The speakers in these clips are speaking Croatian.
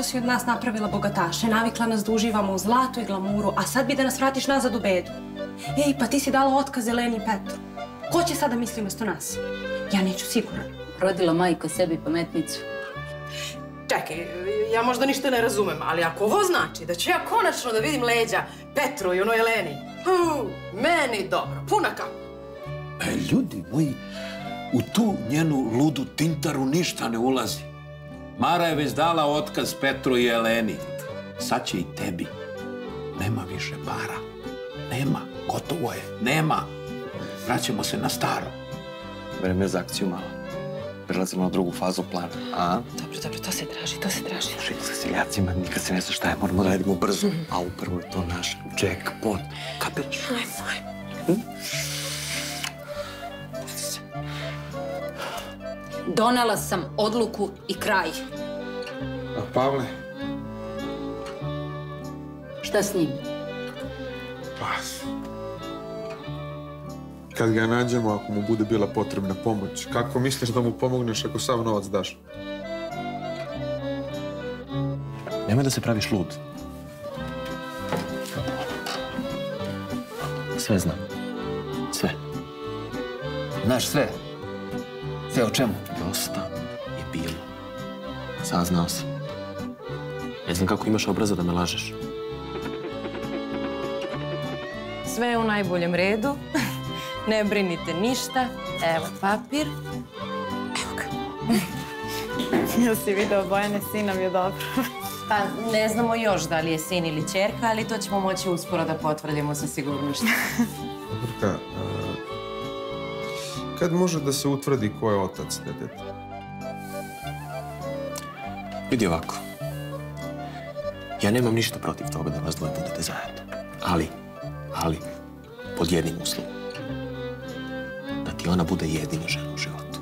Prvo si od nas napravila bogataše, navikla nas da uživamo u zlatu i glamuru, a sad bi da nas vratiš nazad u bedu. Ej, pa ti si dala otkaz Eleni i Petru. Ko će sada misli umjesto nas? Ja neću sigurno. Rodila majko sebi pametnicu. Čekaj, ja možda ništa ne razumem, ali ako ovo znači da ću ja konačno da vidim leđa Petru i onoj Eleni, hu, meni dobro, puna kapa. E, ljudi moji, u tu njenu ludu tintaru ništa ne ulazi. Mara je već dala otkaz Petru i Eleni. Sad će i tebi. Nema više para. Nema. Gotovo je. Nema. Vraćamo se na staro. Vreme za akciju malo. Prelazimo na drugu fazu plana. A? Dobro, dobro, to se traži, to se traži. Slušaj, sa seljacima nikad se ne zna šta je, moramo da radimo brzo. Mhm. A upravo je to naš jackpot. Kapiraš? Ajmo, ajmo. Donela sam odluku i kraj. A Pavle? Šta s njim? Pa... Kad ga nađemo, ako mu bude bila potrebna pomoć, kako misliš da mu pomogneš ako sav novac daš? Nemoj da se praviš lud. Sve znam. Sve. Znaš sve? Sve o čemu? Dosta je bilo. Saznao sam. Ne znam kako imaš obraza da me lažeš. Sve je u najboljem redu. Ne brinite ništa. Evo papir. Evo ga. Jel si video Bojane, sinom je dobro. Pa ne znamo još da li je sin ili čerka, ali to ćemo moći uskoro da potvrdimo sa sigurnošću. Dobrka, kad može da se utvrdi ko je otac deteta? Vidi ovako. Ja nemam ništa protiv toga da vas dvoje budete zajedno. Ali, ali, pod jednim uslovom. Da ti ona bude jedina žena u životu.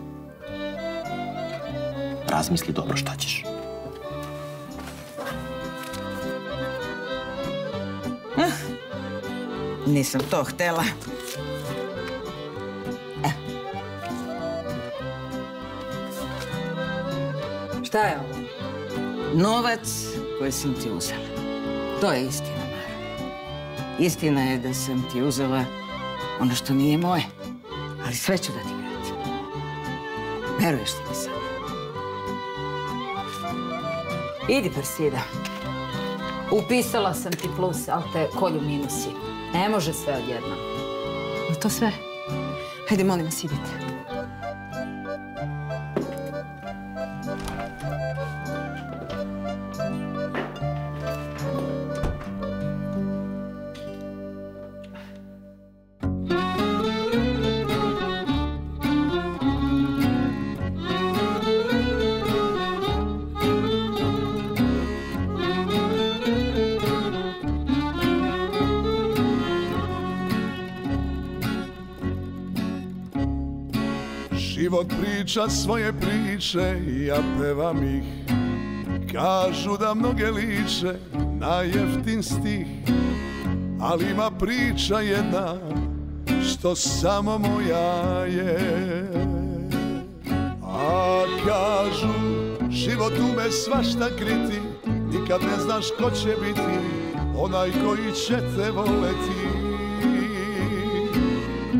Razmisli dobro šta ćeš. Nisam to htjela. Šta je ovo? Novac koji sam ti uzela. To je istina, Mara. Istina je da sam ti uzela ono što nije moje. Ali sve ću da ti vratim. Veruješ li mi sad? Idi, Persida. Upisala sam ti plus, ali te kolju minusi. Ne može sve odjednom. Je to sve? Hajde, molim vas, idite. Svoje priče ja pevam ih. Kažu da mnoge liče na jeftin stih Ali ima priča jedna što samo moja je. A kažu život ume svašta kriti Nikad ne znaš ko će biti onaj koji će te voleti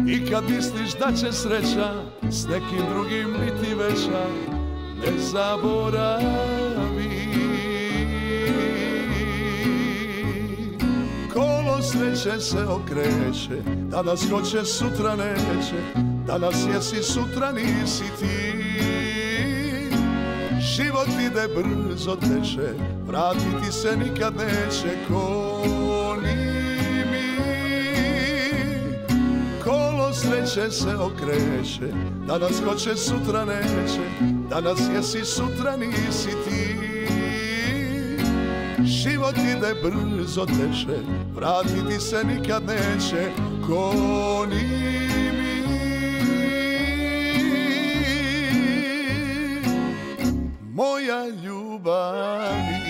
i kad misliš da će sreća s nekim drugim biti veća, ne zaboravi. Kolo sreće se okreće, danas hoće, sutra neće, danas jesi, sutra nisi ti. Život ide brzo teče, vratiti se nikad neće ko sreće se okreće, danas hoće, sutra neće, danas jesi, sutra nisi ti. Život ide brzo teče, vratiti se nikad neće, ko ni mi. Moja ljubavi.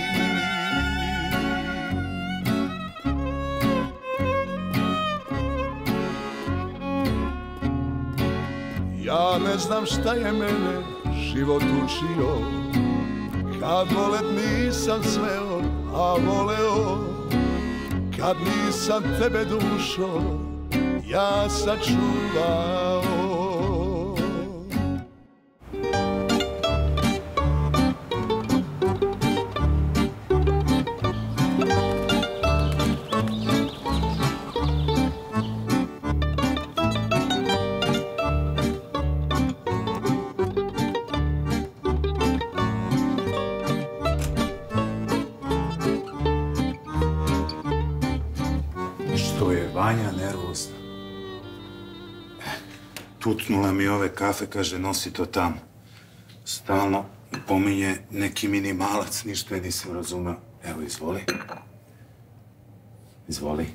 Ne znam šta je mene život učio. Kad volet nisam smeo, a voleo. Kad nisam tebe dušo, ja sačuvao Tutnula mi ove kafe, kaže, nosi to tamo. Stalno pominje neki minimalac, ništa je nisam razumeo. Evo, izvoli. Izvoli.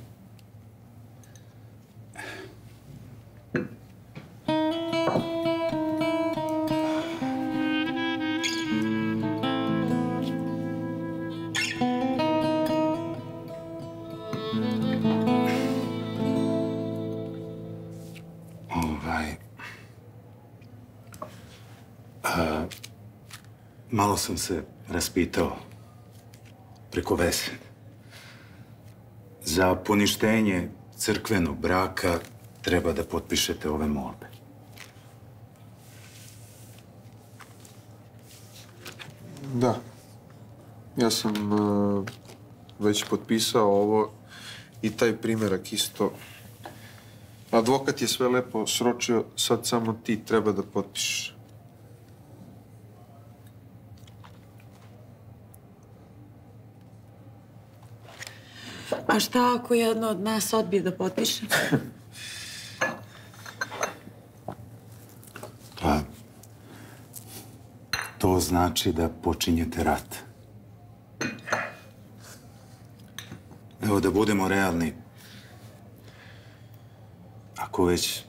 Malo sam se raspitao preko veze. Za poništenje crkvenog braka treba da potpišete ove molbe. Da. Ja sam e, već potpisao ovo i taj primjerak isto. Advokat je sve lepo sročio, sad samo ti treba da potpišeš. A šta ako jedno od nas odbije da potpiše? Pa, to znači da počinjete rat. Evo, da budemo realni. Ako već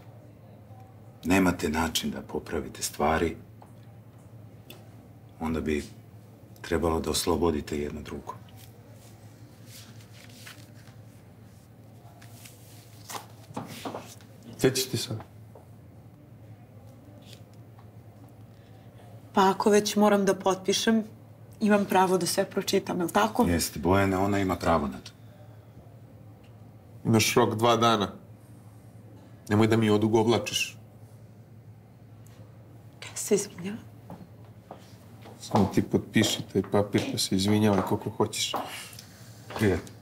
nemate način da popravite stvari, onda bi trebalo da oslobodite jedno drugo. Gdje ćeš ti sad? Pa ako već moram da potpišem, imam pravo da sve pročitam, jel tako? Jeste, Bojana, ona ima pravo na to. Imaš rok dva dana. Nemoj da mi odugovlačiš. Ja se izvinjavam. Samo ti potpiši taj papir pa se izvinjavaj koliko hoćeš. Prijatno.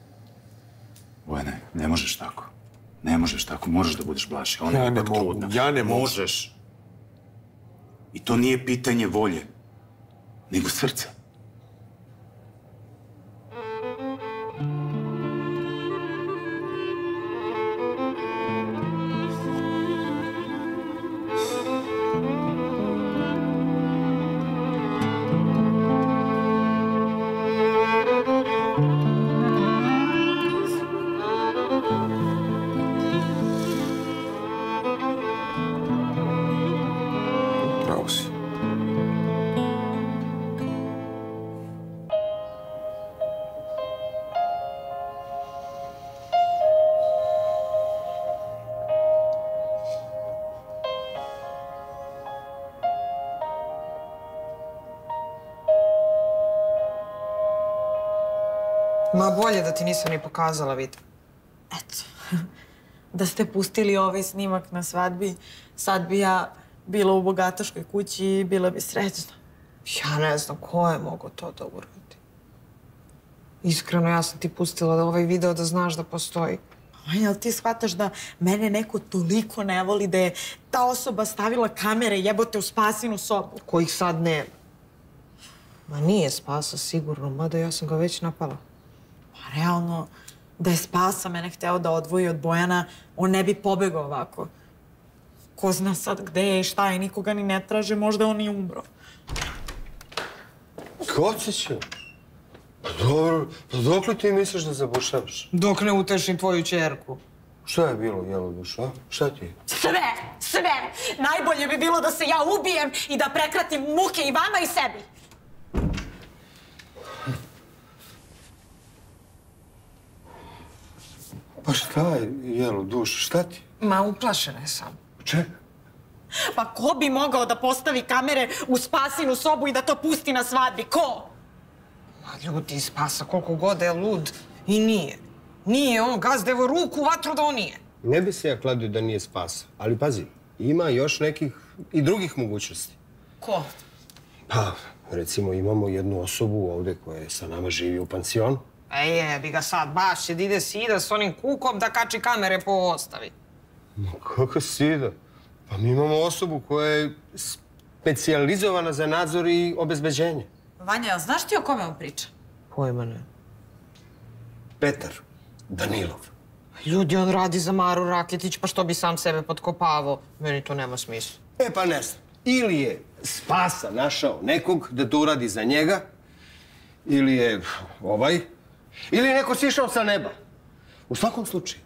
Bojane, ne možeš tako. Ne možeš tako, možeš da budeš blaži. Ona Ja je ne mogu, trudna. ja ne mogu. Možeš. I to nije pitanje volje, nego srca. Ma bolje da ti nisam ni pokazala vid. Eto, da ste pustili ovaj snimak na svadbi, sad bi ja bila u bogataškoj kući i bila bi srećna. Ja ne znam ko je mogao to da uradi. Iskreno, ja sam ti pustila da ovaj video da znaš da postoji. A jel ti shvataš da mene neko toliko ne voli da je ta osoba stavila kamere jebote u spasinu sobu? Kojih sad nema. Ma nije spasa sigurno, mada ja sam ga već napala. Realno, da je spasa mene hteo da odvoji od Bojana, on ne bi pobegao ovako. Ko zna sad gde je i šta je, nikoga ni ne traže, možda on i umro. Ko će? Pa dobro, pa dok li ti misliš da zabušavaš? Dok ne utešim tvoju čerku. Šta je bilo, jelo duša? Šta ti je? Sve, sve! Najbolje bi bilo da se ja ubijem i da prekratim muke i vama i sebi. Pa šta je, jelo duša, šta ti? Ma, uplašena je sam. Čeka. Pa ko bi mogao da postavi kamere u spasinu sobu i da to pusti na svadbi? Ko? A ljudi Spasa, koliko god je lud, i nije. Nije on gazdevo ruku u vatru da on nije. Ne bi se ja kladio da nije spasa, ali pazi, ima još nekih i drugih mogućnosti. Ko? Pa, recimo imamo jednu osobu ovde koja sa nama živi u pansionu. E jebi ga sad, baš će ide sida s onim kukom da kači kamere po ostavi. Ma kako sida? Pa mi imamo osobu koja je specijalizovana za nadzor i obezbeđenje. Vanja, jel znaš ti o kome on priča? Pojma ne. Petar Danilov. Ljudi, on radi za Maru Raketić, pa što bi sam sebe potkopavao? Meni to nema smisla. E pa ne znam. Ili je Spasa našao nekog da to uradi za njega, ili je ovaj, ili je neko sišao sa neba. U svakom slučaju,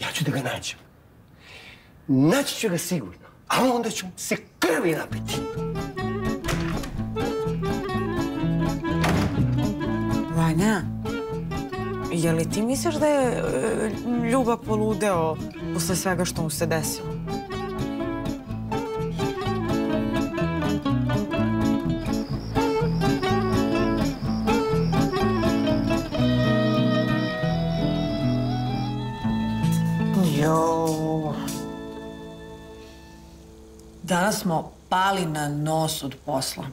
ja ću da ga nađem. Naći ću ga sigurno, a onda ću se krvi napiti. Vanja, je li ti misliš da je e, Ljuba poludeo posle svega što mu se desilo? Smo pali na nos od posla.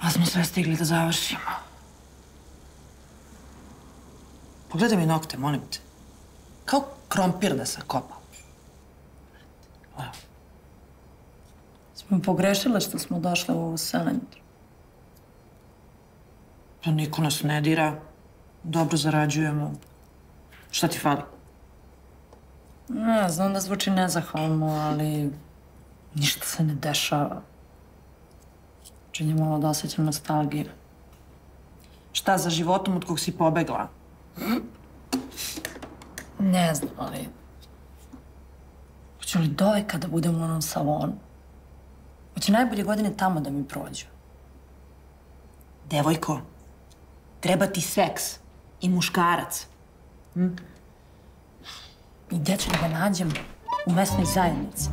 A smo sve stigli da završimo. Pogledaj mi nokte, molim te. Kao krompir da sam kopao. Smo pogrešile što smo došle u ovo selanje. Pa niko nas ne dira. Dobro zarađujemo. Šta ti fali? Ne, znam da zvuči nezahvalno, ali ništa se ne dešava. Čini malo da osjećam nostalgiju. Šta za životom od kog si pobegla? Ne znam, ali... Hoću li doveka da budem u onom salonu? Hoće najbolje godine tamo da mi prođu. Devojko, treba ti seks i muškarac. Hm? I gdje ću da ga nađem? U mesnoj zajednici.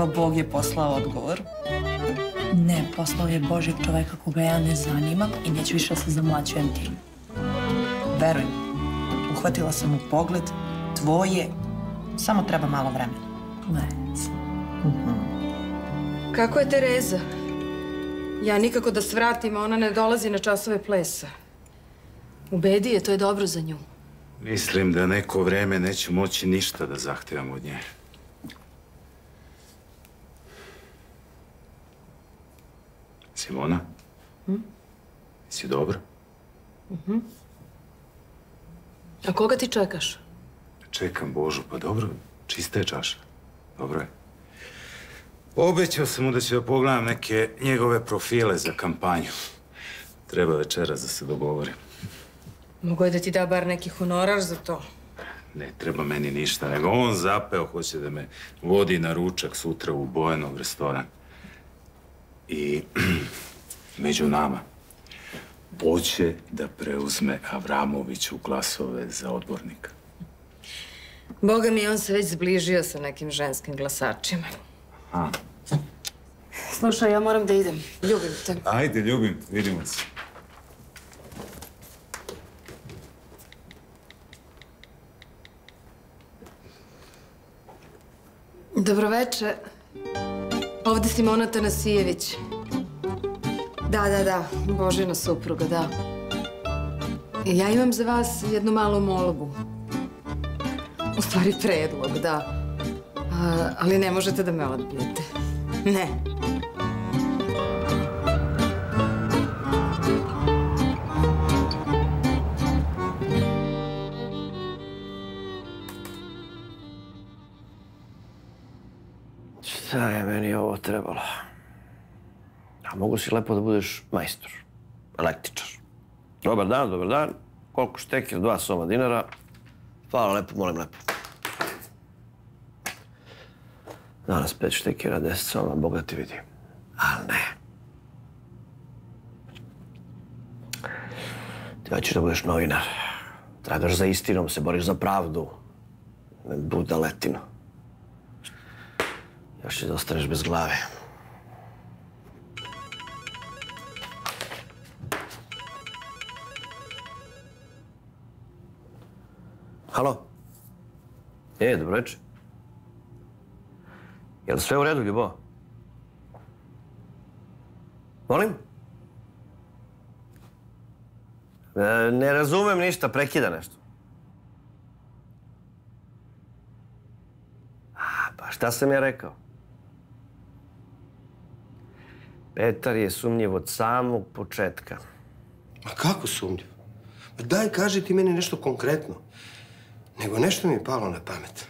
Evo, Bog je poslao odgovor. Ne, poslao je Božeg čoveka koga ja ne zanimam i neću više da se zamlaćujem tim. Veruj mi, uhvatila sam u pogled, tvoje, samo treba malo vremena. Ne. Kako je Tereza? Ja nikako da svratim, a ona ne dolazi na časove plesa. Ubedi je, to je dobro za nju. Mislim da neko vreme neću moći ništa da zahtevam od nje. Simona? Hm? Si dobro? Mhm. A koga ti čekaš? Čekam Božu, pa dobro, čista je čaša. Dobro je. Obećao sam mu da ću da pogledam neke njegove profile za kampanju. Treba večeras da se dogovorim. Mogu je da ti da bar neki honorar za to. Ne treba meni ništa, nego on zapeo, hoće da me vodi na ručak sutra u Bojanov restoran. I među nama hoće da preuzme Avramović u glasove za odbornika. Boga mi, on se već zbližio sa nekim ženskim glasačima. A, Slušaj, ja moram da idem. Ljubim te. ajde, ljubim, vidimo se. Dobroveče. Ovde Simona Tanasijević. Da, da, da. Božina supruga, da. Ja imam za vas jednu malu molbu. U stvari predlog, da. Ali ne možete da me odbijete. Ne. Šta je ovo trebalo? A mogu si lepo da budeš majstor, električar. Dobar dan, dobar dan. Koliko štekir? Dva soma dinara. Hvala lepo, molim lepo. Danas pet štekira, deset soma, Bog da ti vidi. Ali ne. Ti hoćeš da budeš novinar. Tragaš za istinom, se boriš za pravdu. Budaletino. Još će da ostaneš bez glave. Halo? E, dobro večer. Je li sve u redu, Ljubo? Molim? E, ne razumem ništa, prekida nešto. A, pa šta sam ja rekao? Petar je sumnjiv od samog početka. Ma kako sumnjiv? Ma daj, kaži ti meni nešto konkretno. Nego nešto mi je palo na pamet.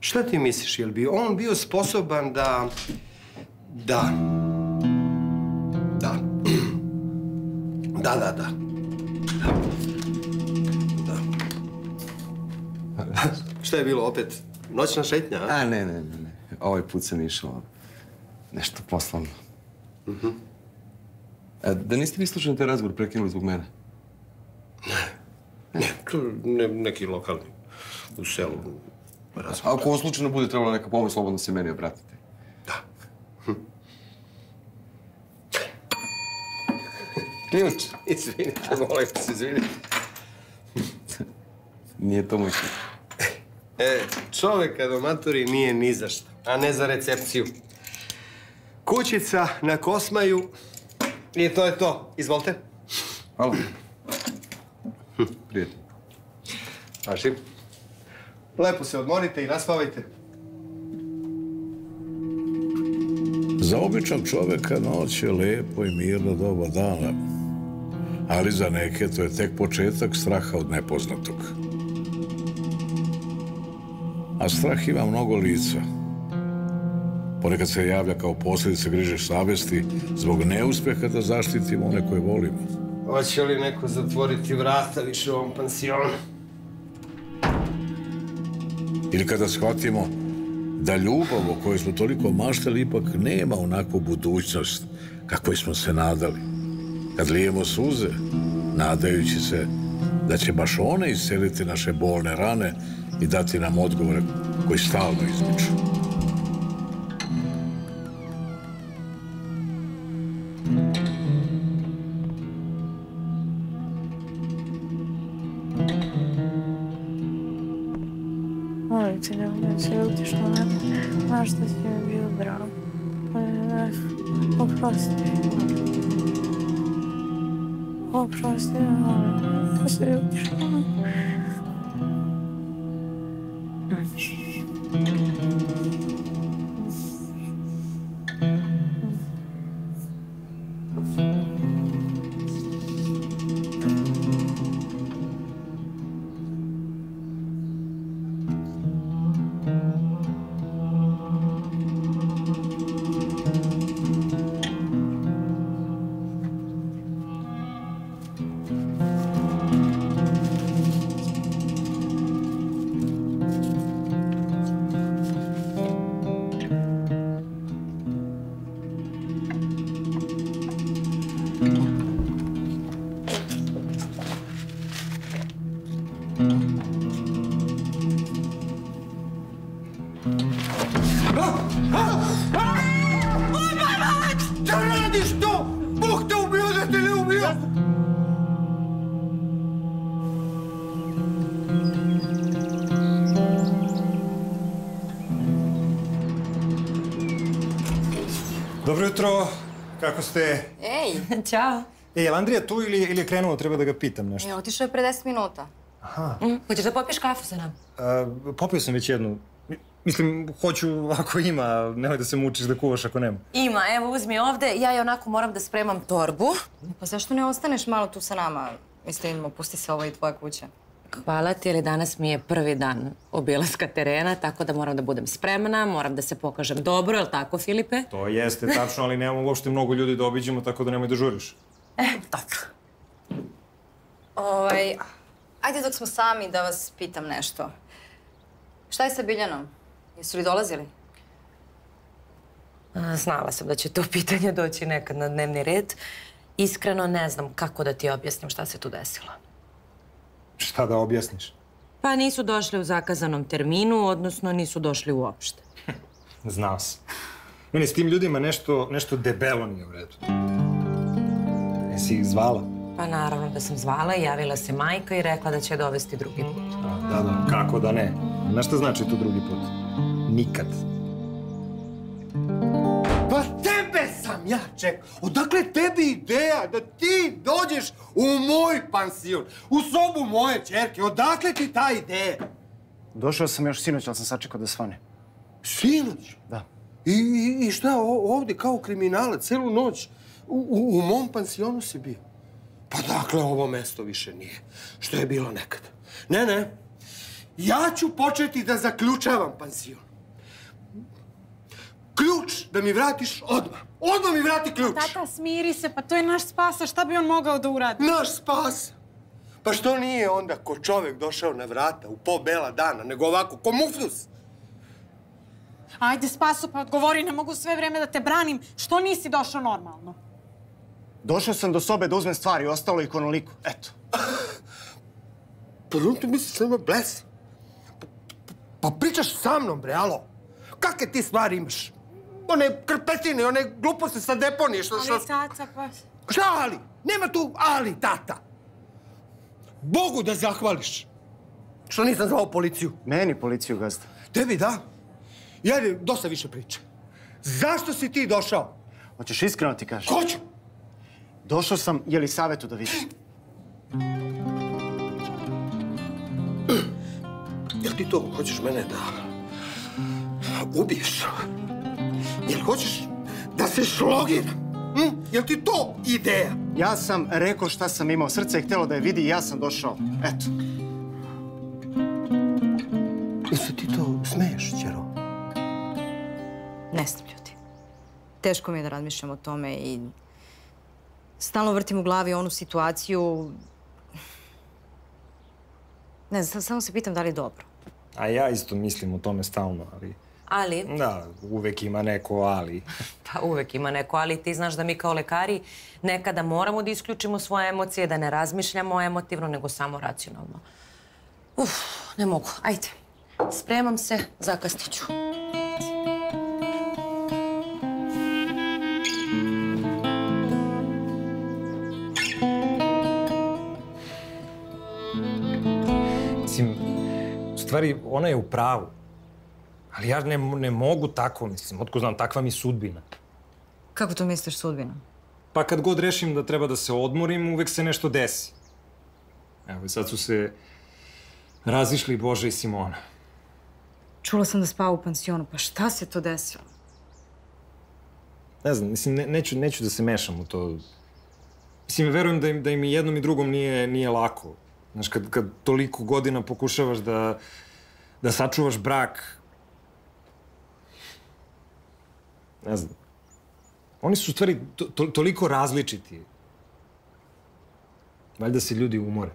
Šta ti misliš, jel bi on bio sposoban da... Da. Da. Da, da, da. Da. Da. Šta je bilo opet? Noćna šetnja, a? A, ne, ne, ne, ne. Ovaj put sam išao nešto poslovno. Mhm. A, da niste vi slučajno taj razgovor prekinuli zbog mene? Ne, to ne, neki lokalni u selu. A ako vam slučajno bude trebala neka pomoć, slobodno se meni obratite. Ključ. Izvinite, molim se, izvinite. Nije to moj ključ. E, čovek kad maturi nije ni za šta, a ne za recepciju. Kućica na Kosmaju i to je to. Izvolite. Hvala. Prijatno. Vaši. Lepo se odmorite i naspavajte. Za običnog čoveka noć je lepo i mirno doba dana, ali za neke to je tek početak straha od nepoznatog. A strah ima mnogo lica. Ponekad se javlja kao posljedica griže savesti zbog neuspeha da zaštitimo one koje volimo. Hoće li neko zatvoriti vrata više u ovom pansionu? Ili kada shvatimo da ljubav o kojoj smo toliko maštali ipak nema onakvu budućnost kakvoj smo se nadali. Kad lijemo suze, nadajući se da će baš one isceliti naše bolne rane i dati nam odgovore koji stalno izmiču. Oprosti. Oprosti, molim. Da jutro, kako ste? Ej, ćao. E, je li Andrija tu ili, ili je krenuo, treba da ga pitam nešto? E, otišao je pre 10 minuta. Aha. Mm, hoćeš da popiješ kafu sa nama? A, popio sam već jednu. Mi- Mislim, hoću ako ima, nemoj da se mučiš da kuvaš ako nema. Ima, evo uzmi ovde. Ja i onako moram da spremam torbu. Pa zašto ne ostaneš malo tu sa nama? Mislim, opusti se ovo i tvoja kuća. Hvala ti, ali danas mi je prvi dan obilaska terena, tako da moram da budem spremna, moram da se pokažem dobro, jel tako, Filipe? To jeste tačno, ali nemamo uopšte mnogo ljudi da obiđemo, tako da nemoj da žuriš. Ovaj, ajde dok smo sami da vas pitam nešto. Šta je sa Biljanom? Jesu li dolazili? Znala sam da će to pitanje doći nekad na dnevni red. Iskreno ne znam kako da ti objasnim šta se tu desilo. Šta da objasniš? Pa nisu došli u zakazanom terminu, odnosno nisu došli uopšte. Znao sam. Meni s tim ljudima nešto, nešto debelo nije u redu. Jesi ih zvala? Pa naravno da sam zvala i javila se majka i rekla da će dovesti drugi put. Da, da, kako da ne. Znaš šta znači to drugi put? Nikad. Sam ja čekao. Odakle tebi ideja da ti dođeš u moj pansion, u sobu moje čerke? Odakle ti ta ideja? Došao sam još sinoć, ali sam sačekao da svane. Sinoć? Da. I, i, i šta ovdje kao kriminalac celu noć u, u, u mom pansionu si bio? Pa dakle ovo mesto više nije što je bilo nekad. Ne, ne. Ja ću početi da zaključavam pansion. Ključ da mi vratiš odmah. Odmah mi vrati ključ. Tata, smiri se, pa to je naš spas, a šta bi on mogao da uradi? Naš spas? Pa što nije onda ko čovjek došao na vrata u po bela dana, nego ovako, ko muflus? Ajde, Spaso, pa odgovori, ne mogu sve vreme da te branim. Što nisi došao normalno? Došao sam do sobe da uzmem stvari, ostalo ih onoliko. Eto. Pa ti misliš da ima bles? Pa, pa pričaš sa mnom, bre, alo? Kakve ti stvari imaš? One krpetine, one gluposti sa deponije, što... što... Ali tata, pa... Šta ali? Nema tu ali, tata. Bogu da zahvališ. Što nisam zvao policiju? Meni policiju, gazda. Tebi da. I ajde, dosta više priče. Zašto si ti došao? Hoćeš iskreno ti kažem? Hoću. Došao sam jeli savetu da vidim. Jel ti to hoćeš mene da ubiješ? Jel hoćeš da se šlogiram? Hm? Jel ti to ideja? Ja sam rekao šta sam imao. Srce je htjelo da je vidi i ja sam došao. Eto. Jel se ti to smeješ, Ćero? Ne znam, ljudi. Teško mi je da razmišljam o tome i stalno vrtim u glavi onu situaciju. Ne znam, samo se pitam da li je dobro. A ja isto mislim o tome stalno, ali... Ali, Da, uvek ima neko ali. pa uvek ima neko, ali ti znaš da mi kao lekari nekada moramo da isključimo svoje emocije, da ne razmišljamo emotivno, nego samo racionalno. Uf, ne mogu. Ajde, spremam se, zakasnit ću. Mislim, u stvari, ona je u pravu. Ali ja ne, ne mogu tako, mislim, otko znam, takva mi sudbina. Kako to misliš sudbinom? Pa kad god rešim da treba da se odmorim, uvek se nešto desi. Evo, i sad su se razišli Bože i Simona. Čula sam da spava u pansionu, pa šta se to desilo? Ne znam, mislim, ne, neću, neću da se mešam u to. Mislim, verujem da im, da im i jednom i drugom nije, nije lako. Znaš, kad, kad toliko godina pokušavaš da, da sačuvaš brak, ne znam, oni su u stvari to, to, toliko različiti. Valjda se ljudi umore.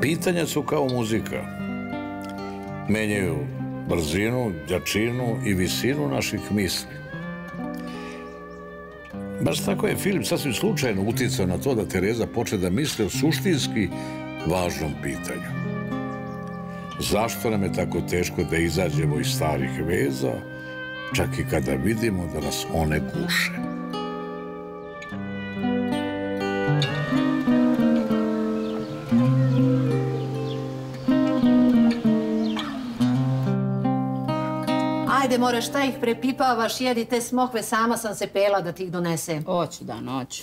Pitanja su kao muzika. Menjaju brzinu, jačinu i visinu naših misli. Baš tako je film sasvim slučajno uticao na to da Tereza počne da misli o suštinski važnom pitanju. Zašto nam je tako teško da izađemo iz starih veza, čak i kada vidimo da nas one guše? Ajde, moraš, šta ih prepipavaš, jedi te smokve, sama sam se pela da ti ih donesem. Hoću da noću.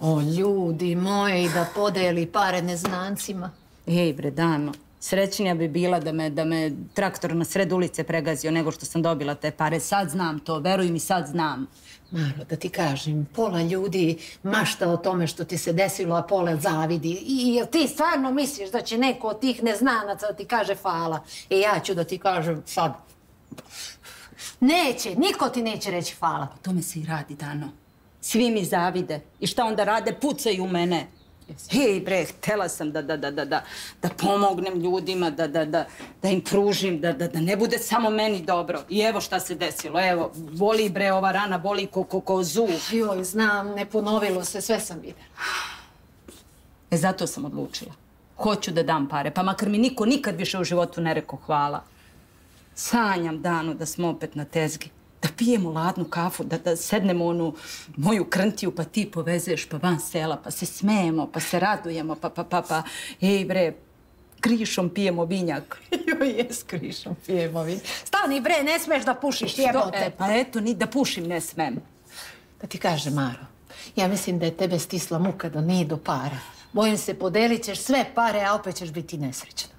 O, ljudi moji, da podeli pare neznancima. Ej, bre, dajmo. Srećnija bi bila da me, da me traktor na sred ulice pregazio nego što sam dobila te pare. Sad znam to, veruj mi, sad znam. Maro, da ti kažem, pola ljudi mašta o tome što ti se desilo, a pola zavidi. I jel ti stvarno misliš da će neko od tih neznanaca da ti kaže hvala? E ja ću da ti kažem sad. Neće, niko ti neće reći hvala. O tome se i radi, Dano. Svi mi zavide. I šta onda rade? Pucaju u mene. Hej, bre, htela sam da, da, da, da, da, da pomognem ljudima, da, da, da, da im pružim, da, da, da ne bude samo meni dobro. I evo šta se desilo, evo, boli bre ova rana, boli ko, ko, ko zub. Joj, znam, ne ponovilo se, sve sam videla. E, zato sam odlučila. Hoću da dam pare, pa makar mi niko nikad više u životu ne rekao hvala. Sanjam danu da smo opet na tezgi. Da pijemo ladnu kafu, da, da sednemo onu moju krntiju, pa ti povezuješ pa van sela, pa se smejemo, pa se radujemo, pa, pa, pa, pa, ej bre, krišom pijemo vinjak. Joj, jes krišom pijemo vinjak. Stani bre, ne smeš da pušiš, jebote. E, pa eto, ni da pušim ne smem. Da ti kažem, Maro, ja mislim da je tebe stisla muka da nije do para. Bojim se, podelit ćeš sve pare, a opet ćeš biti nesrećna.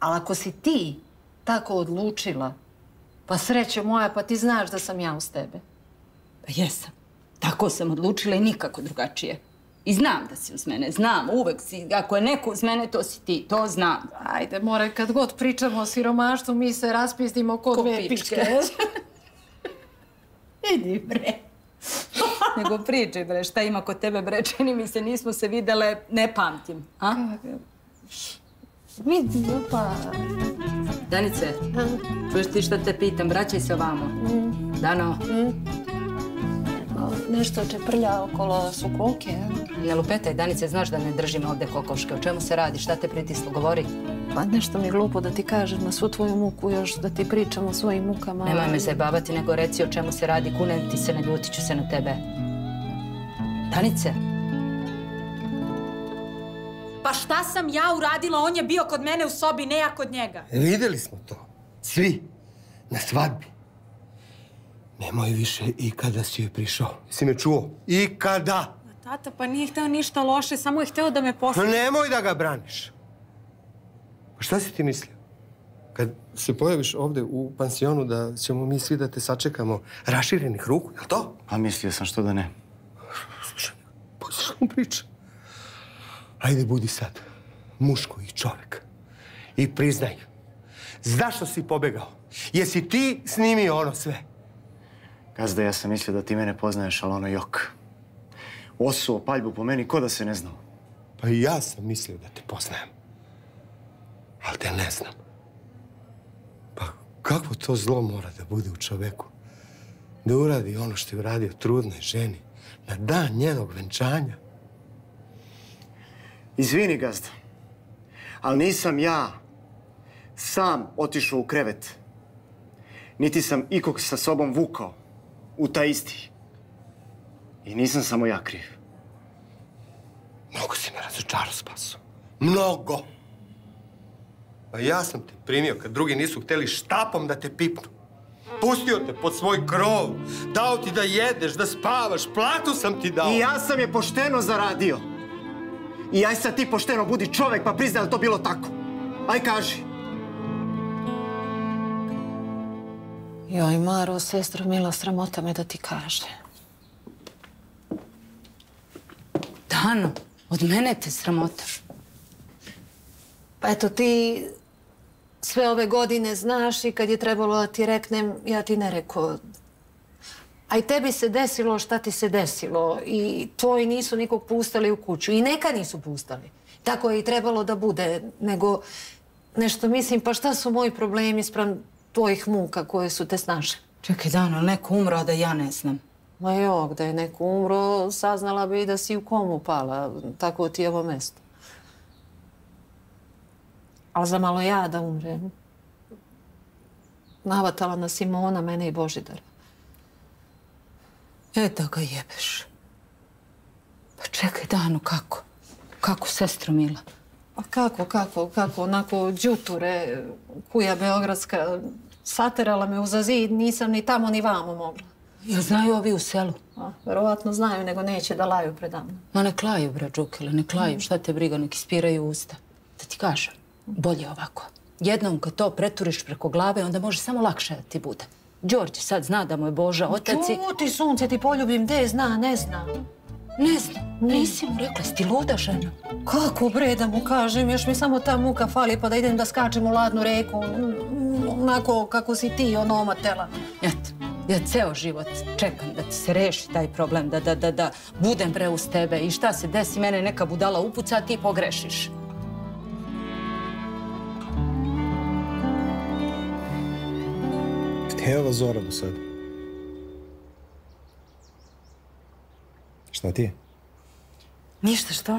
Ali ako si ti tako odlučila, pa sreće moja, pa ti znaš da sam ja uz tebe. Pa jesam. Tako sam odlučila i nikako drugačije. I znam da si uz mene, znam, uvek si. Ako je neko uz mene, to si ti, to znam. Ajde, more, kad god pričamo o siromaštvu, mi se raspistimo ko, Ko dve pičke. Idi, bre. Nego pričaj, bre, šta ima kod tebe, bre, čini mi se, nismo se videle, ne pamtim. A? Vidi, pa... Danice, čuješ ti šta te pitam, vraćaj se ovamo. Dano, Nešto čeprlja okolo sukolke, ne lupetaj, Danice, znaš da ne držim ovde kokoške. O čemu se radi, šta te pritislo, govori. Pa nešto mi je glupo da ti kažem na svu tvoju muku još, da ti pričam o svojim mukama. Nemoj me zajebavati, nego reci o čemu se radi, kunem ti se, ne ljutit ću se na tebe. Danice, Pa šta sam ja uradila? On je bio kod mene u sobi, ne ja kod njega. Vidjeli smo to. Svi. Na svadbi. Nemoj više i kada si joj prišao. Si me čuo? I kada? Tata, pa nije hteo ništa loše, samo je hteo da me posluša. Nemoj da ga braniš. Pa šta si ti mislio? Kad se pojaviš ovde u pansionu da ćemo mi svi da te sačekamo raširenih ruku, jel to? A mislio sam što da ne. Pustiš mu priča. Ajde, budi sad muško i čovek. I priznaj, zašto si pobegao? Jesi ti snimio ono sve? Gazda, ja sam mislio da ti mene poznaješ, ali ono jok. Osuo paljbu po meni, ko da se ne znao. Pa i ja sam mislio da te poznajem. Ali te ne znam. Pa kako to zlo mora da bude u čoveku? Da uradi ono što je uradio trudnoj ženi na dan njenog venčanja. Izvini, gazda. Ali nisam ja sam otišao u krevet. Niti sam ikog sa sobom vukao u taj isti. I nisam samo ja kriv. Mnogo si me razočarao, Spaso. Mnogo! Pa ja sam te primio kad drugi nisu hteli štapom da te pipnu. Pustio te pod svoj krov, dao ti da jedeš, da spavaš, platu sam ti dao. I ja sam je pošteno zaradio. I aj sad ti pošteno budi čovek pa priznaj da je to bilo tako. Aj kaži. Joj, Maro, sestro Mila, sramota me da ti kaže. Dano, od mene te sramota. Pa eto ti sve ove godine znaš i kad je trebalo da ti reknem, ja ti ne rekao. A i tebi se desilo šta ti se desilo i tvoji nisu nikog pustali u kuću i neka nisu pustali. Tako je i trebalo da bude, nego nešto mislim, pa šta su moji problemi spram tvojih muka koje su te snašle? Čekaj, Dano, neko umro, da ja ne znam. Ma jok, da je neko umro, saznala bi da si u komu pala. Tako ti je ovo mesto. Ali za malo ja da umrem. Navatala na Simona, mene i Božidara. E, da ga jebeš. Pa čekaj, Dano, kako? Kako, sestro Mila? Pa kako, kako, kako, onako džuture, kuja Beogradska, saterala me uza zid, nisam ni tamo ni vamo mogla. Jel znaju ovi u selu? A, verovatno znaju, nego neće da laju predamno. Ma ne klaju, bre, džukele, ne klaju. Šta te briga, nek ispiraju usta. Da ti kažem, bolje ovako. Jednom kad to preturiš preko glave, onda može samo lakše da ti bude. Đorđe sad zna da mu je Boža otac i... Čuti, sunce, ti poljubim, de zna, ne zna. Ne znam, nisi mu rekla, si ti luda žena? Kako bre da mu kažem, još mi samo ta muka fali pa da idem da skačem u ladnu reku, onako kako si ti, ono omatela. Eto, ja ceo život čekam da ti se reši taj problem, da, da, da, da budem bre uz tebe i šta se desi, mene neka budala upuca, a ti pogrešiš. Gdje je ova Zora do sada? Šta ti je? Ništa što?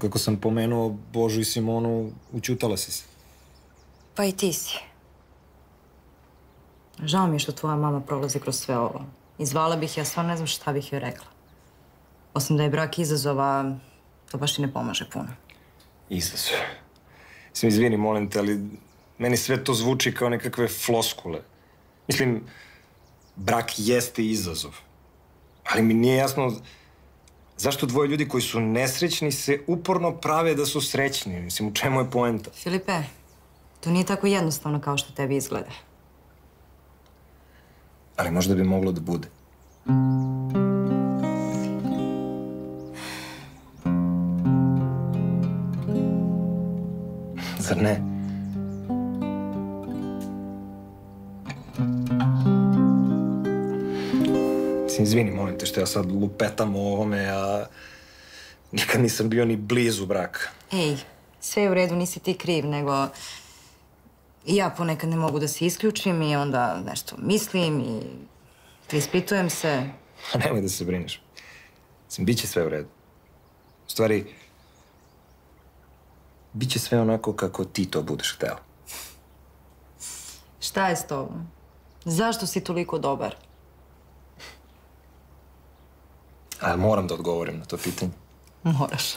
Kako sam pomenuo Božu i Simonu, učutala si se. Pa i ti si. Žao mi je što tvoja mama prolazi kroz sve ovo. I zvala bih ja, stvarno ne znam šta bih joj rekla. Osim da je brak izazova, to baš i ne pomaže puno. Izazov. Mislim, izvini, molim te, ali meni sve to zvuči kao nekakve floskule. Mislim, brak jeste izazov. Ali mi nije jasno zašto dvoje ljudi koji su nesrećni se uporno prave da su srećni. Mislim, u čemu je poenta? Filipe, to nije tako jednostavno kao što tebi izgleda. Ali možda bi moglo da bude. Zar ne? Mislim, izvini, molim te što ja sad lupetam o ovome, a nikad nisam bio ni blizu braka. Ej, sve je u redu, nisi ti kriv, nego... Ja ponekad ne mogu da se isključim i onda nešto mislim i preispitujem se. A nemoj da se brineš. Mislim, bit će sve u redu. U stvari, bit će sve onako kako ti to budeš htela. Šta je s tobom? Zašto si toliko dobar? A moram da odgovorim na to pitanje. Moraš.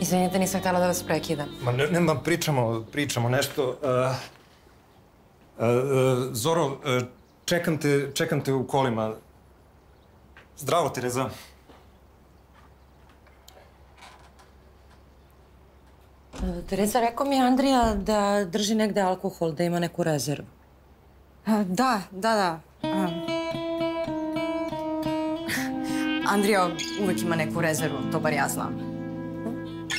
Izvinite, nisam htjela da vas prekidam. Ma ne, nema, pričamo, pričamo nešto. Uh, uh, Zoro, uh, čekam te, čekam te u kolima. Zdravo, Tereza. Teresa, rekao mi je Andrija da drži negde alkohol, da ima neku rezervu. A, Da, da, da. A. Andrija uvek ima neku rezervu, to bar ja znam.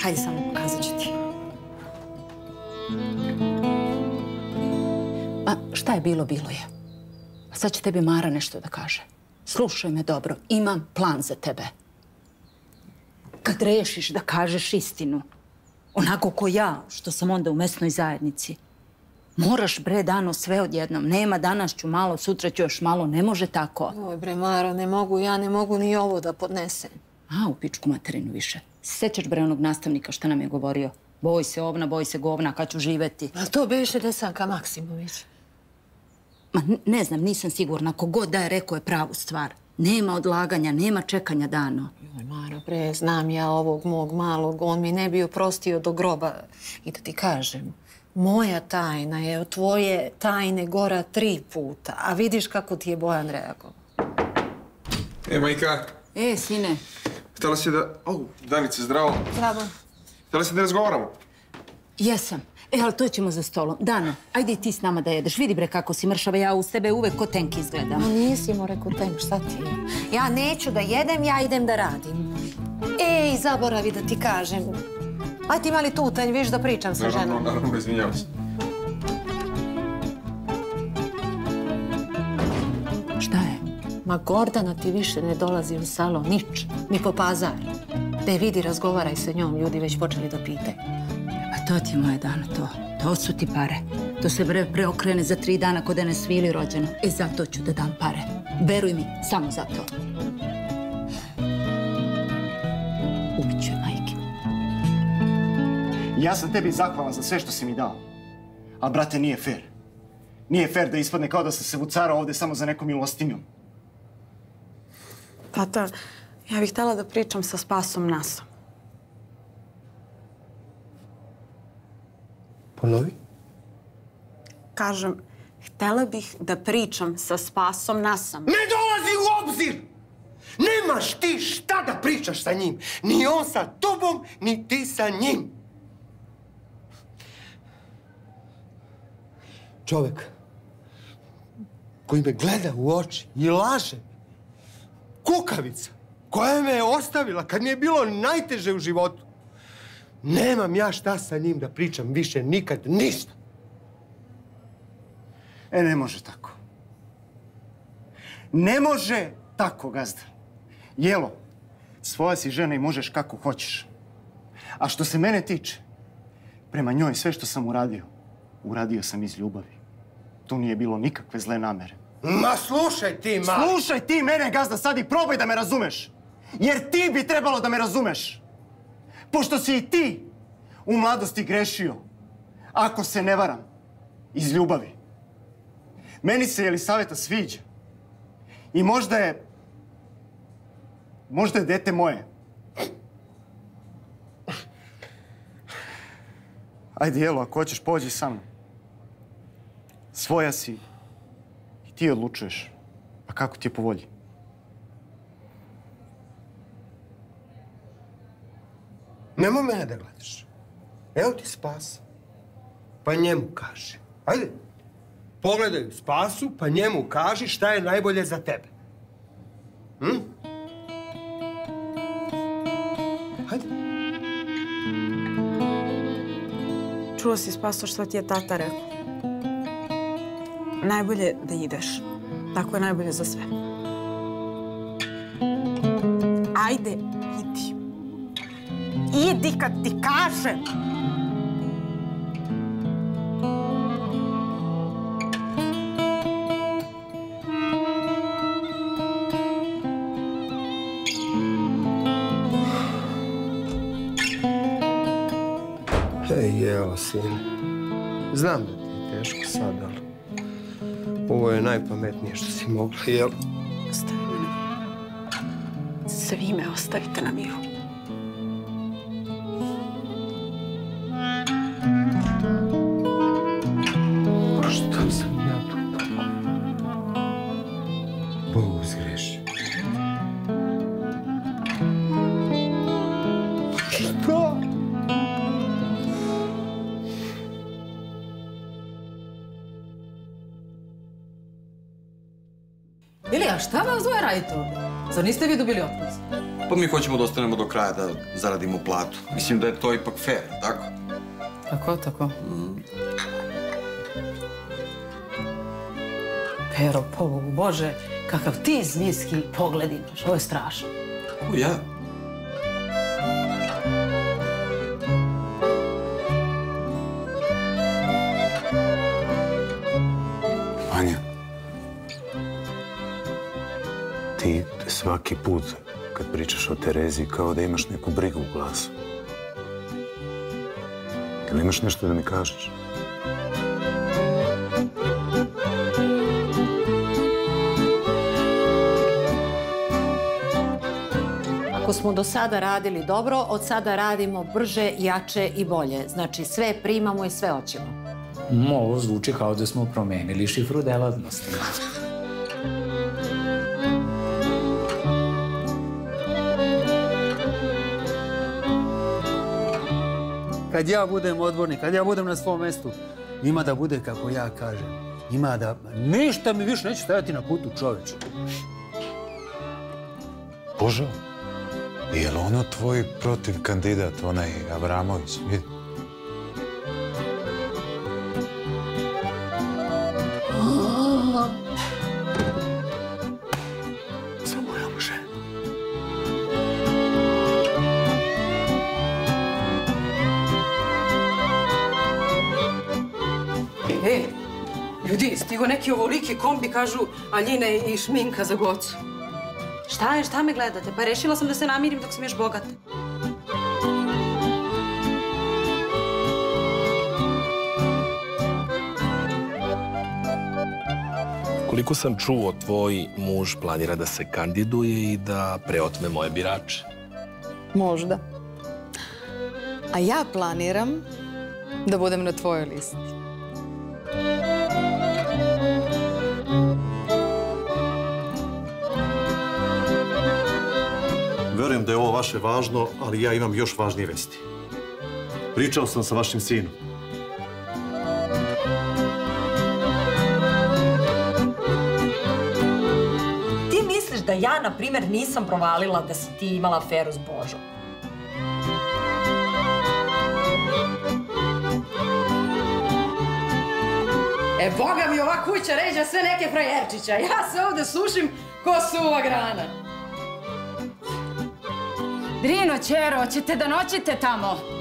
Hajde samo pokazat ću ti. Ma, šta je bilo, bilo je. A sad će tebi Mara nešto da kaže. Slušaj me dobro, imam plan za tebe. Kad rešiš da kažeš istinu, onako ko ja, što sam onda u mesnoj zajednici, moraš bre dano sve odjednom. Nema danas ću malo, sutra ću još malo, ne može tako. Oj bre, Maro, ne mogu, ja ne mogu ni ovo da podnesem. A, u pičku materinu više. Sećaš bre onog nastavnika šta nam je govorio? Boj se ovna, boj se govna, kad ću živeti. A to biše Desanka Maksimović. Ma ne znam, nisam sigurna. Kogod da je rekao je pravu stvar. Nema odlaganja, nema čekanja dano. Joj, Maro, bre, znam ja ovog mog malog, on mi ne bi oprostio do groba. I da ti kažem, moja tajna je od tvoje tajne gora tri puta, a vidiš kako ti je Bojan reagovao. E, majka, E, sine, htjela si da... Au, Danice, zdravo. Zdravo. Htjela si da razgovaramo? jesam. E, ali to ćemo za stolom. Dano, ajde i ti s nama da jedeš. Vidi bre kako si mršava, ja uz tebe uvek ko tenk izgledam. Ma nisi mu rekao tank, šta ti je? Ja neću da jedem, ja idem da radim. Ej, zaboravi da ti kažem. Aj ti imali tutanj, viš da pričam sa Naravno, ženom. naravno, izvinjavam se. Šta je? Ma Gordana ti više ne dolazi u salon, nič, ni po pazar. Te vidi, razgovaraj sa njom, ljudi već počeli da pitaju. To ti je moje dano, to. To su ti pare. To se bre preokrene za tri dana kod ene svili rođeno. E, zato ću da dam pare. Veruj mi, samo zato. Ubiću je majke. Ja sam tebi zahvalan za sve što si mi dao. A brate, nije fair. Nije fair da ispadne kao da sam se vucarao ovde samo za nekom milostinjom. Tata, ja bih htjela da pričam sa Spasom Nasom. Ponovi. Kažem, htjela bih da pričam sa Spasom Nasom. Ne dolazi u obzir! Nemaš ti šta da pričaš sa njim. Ni on sa tobom, ni ti sa njim. Čovek koji me gleda u oči i laže. Kukavica koja me je ostavila kad mi je bilo najteže u životu. Nemam ja šta sa njim da pričam više nikad, ništa. E, ne može tako. Ne može tako, gazda. Jelo, svoja si žena i možeš kako hoćeš. A što se mene tiče, Prema njoj sve što sam uradio, uradio sam iz ljubavi. Tu nije bilo nikakve zle namere. Ma slušaj ti, ma! Slušaj ti mene, gazda, sad i probaj da me razumeš. Jer ti bi trebalo da me razumeš. Pošto si i ti u mladosti grešio, ako se ne varam, iz ljubavi. Meni se Jelisaveta sviđa. I možda je... Možda je dete moje. Ajde, jelo, ako hoćeš, pođi sa mnom. Svoja si. I ti odlučuješ. Pa kako ti je po volji? Nemoj mene da gledaš. Evo ti spas. Pa njemu kaži. Ajde. Pogledaj spasu, pa njemu kaži šta je najbolje za tebe. Hm? Čuo si, Spaso, što ti je tata rekao. Najbolje da ideš. Tako je najbolje za sve. Ajde. Idi kad ti kažem. Ej, jelo, sine. Znam da ti je teško sad, ali... Ovo je najpametnije što si mogla, jel? Ostavi me. Svi me ostavite na miru. Radite ovdje? Zar niste vi dobili otkaz? Pa mi hoćemo da ostanemo do kraja da zaradimo platu. Mislim da je to ipak fair, tako? Tako, tako. Pero, pobogu Bože, kakav ti zmijski pogled imaš, ovo je strašno. Ko ja? Svaki put kad pričaš o Terezi kao da imaš neku brigu u glasu. Jel imaš nešto da mi kažeš? Ako smo do sada radili dobro, od sada radimo brže, jače i bolje. Znači sve primamo i sve hoćemo. Mm, Ovo zvuči kao da smo promenili šifru delatnosti. Kad ja budem odbornik, kad ja budem na svom mestu, ima da bude kako ja kažem. Ima da... Ništa mi više neće stajati na putu čoveče. Božo, je li ono tvoj protiv kandidat, onaj Abramović? Vidi. Neki ovoliki kombi, kažu Aljine i šminka za gocu. Šta je, šta me gledate? Pa rešila sam da se namirim dok sam još bogata. Koliko sam čuo, tvoj muž planira da se kandiduje i da preotme moje birače. Možda. A ja planiram da budem na tvojoj listi. Verujem da je ovo vaše važno, ali ja imam još važnije vesti. Pričao sam sa vašim sinom. Ti misliš da ja, na primjer, nisam provalila da si ti imala aferu s Božom? E, boga mi, ova kuća ređa sve neke frajerčića. Ja se ovde sušim ko suva grana. Drino, Čero, ćete da noćite tamo?